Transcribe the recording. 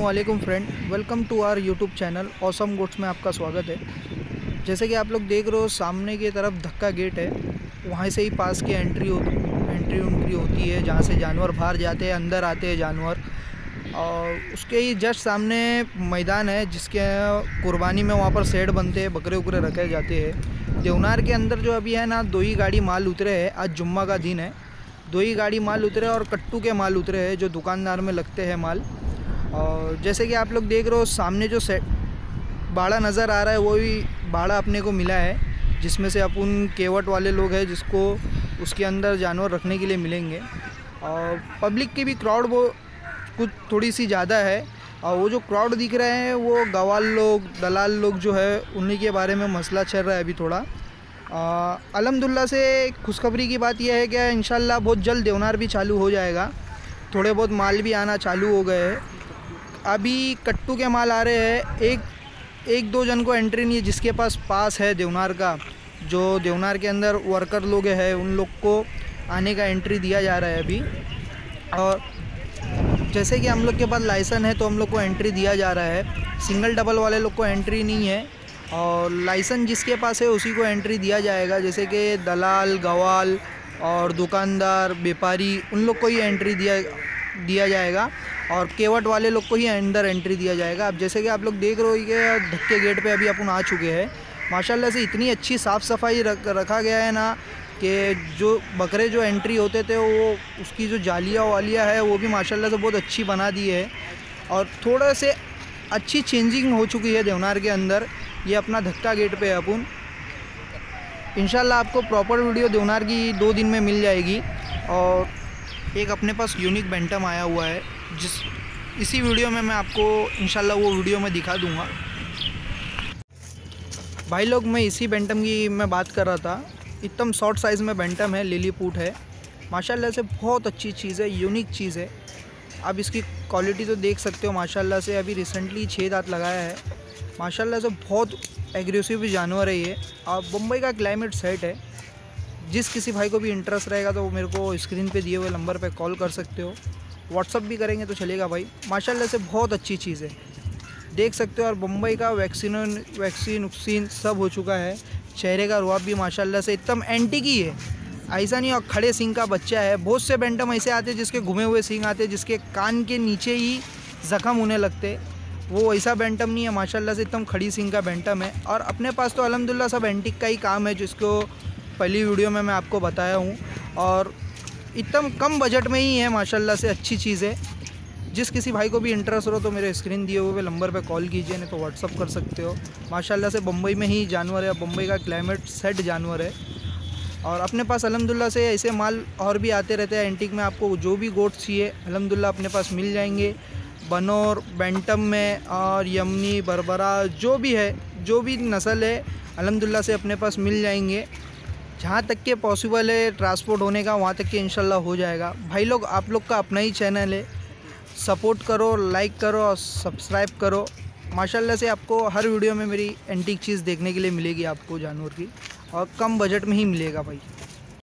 वालेकुम friend welcome to our YouTube channel awesome goats में आपका स्वागत है। जैसे कि आप लोग देख रहे हो, सामने की तरफ़ धक्का गेट है। वहाँ से ही पास की एंट्री हो एंट्री उंट्री होती है, जहाँ से जानवर बाहर जाते हैं, अंदर आते हैं जानवर। और उसके ही जस्ट सामने मैदान है, जिसके कुर्बानी में वहाँ पर सेड बनते हैं, बकरे उकरे रखे जाते हैं। देवनार के अंदर जो अभी है ना, दो ही गाड़ी माल उतरे है। आज जुम्मा का दिन है। दो ही गाड़ी माल उतरे और कट्टू के माल उतरे हैं, जो दुकानदार में लगते हैं माल। और जैसे कि आप लोग देख रहे हो, सामने जो सेट बाड़ा नज़र आ रहा है, वो भी बाड़ा अपने को मिला है, जिसमें से अपन केवट वाले लोग हैं, जिसको उसके अंदर जानवर रखने के लिए मिलेंगे। और पब्लिक की भी क्राउड वो कुछ थोड़ी सी ज़्यादा है, और वो जो क्राउड दिख रहे हैं, वो गवाल लोग, दलाल लोग जो है, उन्हीं के बारे में मसला चल रहा है अभी थोड़ा। अलहमदिल्ला से खुशखबरी की बात यह है कि इन बहुत जल्द देवनार भी चालू हो जाएगा। थोड़े बहुत माल भी आना चालू हो गए हैं। अभी कट्टू के माल आ रहे हैं। एक एक दो जन को एंट्री नहीं है, जिसके पास पास है देवनार का। जो देवनार के अंदर वर्कर लोग हैं, उन लोग को आने का एंट्री दिया जा रहा है अभी। और जैसे कि हम लोग के पास लाइसन है तो हम लोग को एंट्री दिया जा रहा है। सिंगल डबल वाले लोग को एंट्री नहीं है। और लाइसन जिसके पास है, उसी को एंट्री दिया जाएगा। जैसे कि दलाल, गवाल और दुकानदार, व्यापारी, उन लोग को ही एंट्री दिया दिया जाएगा। और केवट वाले लोग को ही अंदर एंट्री दिया जाएगा। अब जैसे कि आप लोग देख रहे हो कि धक्के गेट पे अभी अपन आ चुके हैं। माशाल्लाह से इतनी अच्छी साफ़ सफ़ाई रख, रखा गया है ना कि जो बकरे जो एंट्री होते थे, वो उसकी जो जालियाँ वालियाँ है, वो भी माशाल्लाह से बहुत अच्छी बना दी है। और थोड़ा से अच्छी चेंजिंग हो चुकी है देवनार के अंदर। ये अपना धक्का गेट पे है अपन। इन आपको प्रॉपर वीडियो देवनार की दो दिन में मिल जाएगी। और एक अपने पास यूनिक बेंटम आया हुआ है। जिस इसी वीडियो में मैं आपको इन वो वीडियो में दिखा दूँगा। भाई लोग, मैं इसी बेंटम की मैं बात कर रहा था। एकदम शॉर्ट साइज़ में बेंटम है लिली पूट है। माशाल्लाह से बहुत अच्छी चीज़ है यूनिक चीज़ है। आप इसकी क्वालिटी तो देख सकते हो, माशाल्लाह से। अभी रिसेंटली छः दांत लगाया है। माशाल्लाह से बहुत एग्रेसिव जानवर है ये। और मुंबई का क्लाइमेट सेट है। जिस किसी भाई को भी इंटरेस्ट रहेगा तो वो मेरे को स्क्रीन पे दिए हुए नंबर पे कॉल कर सकते हो। व्हाट्सअप भी करेंगे तो चलेगा भाई। माशाल्लाह से बहुत अच्छी चीज़ है। देख सकते हो और मुंबई का वैक्सीन वैक्सीन वक्सीन सब हो चुका है। चेहरे का रुआब भी माशाल्लाह से एकदम एंटी की है। ऐसा नहीं और खड़े सिंह का बच्चा है। बहुत से बैंटम ऐसे आते हैं जिसके घुमे हुए सिंह आते हैं, जिसके कान के नीचे ही ज़ख़म होने लगते वो ऐसा बैंटम नहीं है, माशाल्लाह से एकदम खड़ी सिंह का बैंटम है। और अपने पास तो अलहमदिल्ला सब एंटिक का ही काम है, जिसको पहली वीडियो में मैं आपको बताया हूँ। और एकदम कम बजट में ही है, माशाल्लाह से अच्छी चीज़। है जिस किसी भाई को भी इंटरेस्ट हो तो मेरे स्क्रीन दिए हुए नंबर पे कॉल कीजिए, नहीं तो व्हाट्सअप कर सकते हो। माशाल्लाह से बम्बई में ही जानवर है बम्बई का क्लाइमेट सेट जानवर है। और अपने पास अलहमदिल्ला से ऐसे माल और भी आते रहते हैं एंटिक में आपको जो भी गोट्स चाहिए, अलहमदिल्ला अपने पास मिल जाएँगे। बनौर, बेंटम में और यमनी बरबरा, जो भी है, जो भी नस्ल है, अलहमदिल्ला से अपने पास मिल जाएँगे। जहाँ तक के पॉसिबल है ट्रांसपोर्ट होने का, वहाँ तक के इनशाला हो जाएगा। भाई लोग, आप लोग का अपना ही चैनल है। सपोर्ट करो लाइक करो और सब्सक्राइब करो। माशाल्लाह से आपको हर वीडियो में मेरी एंटीक चीज़ देखने के लिए मिलेगी आपको, जानवर की। और कम बजट में ही मिलेगा भाई।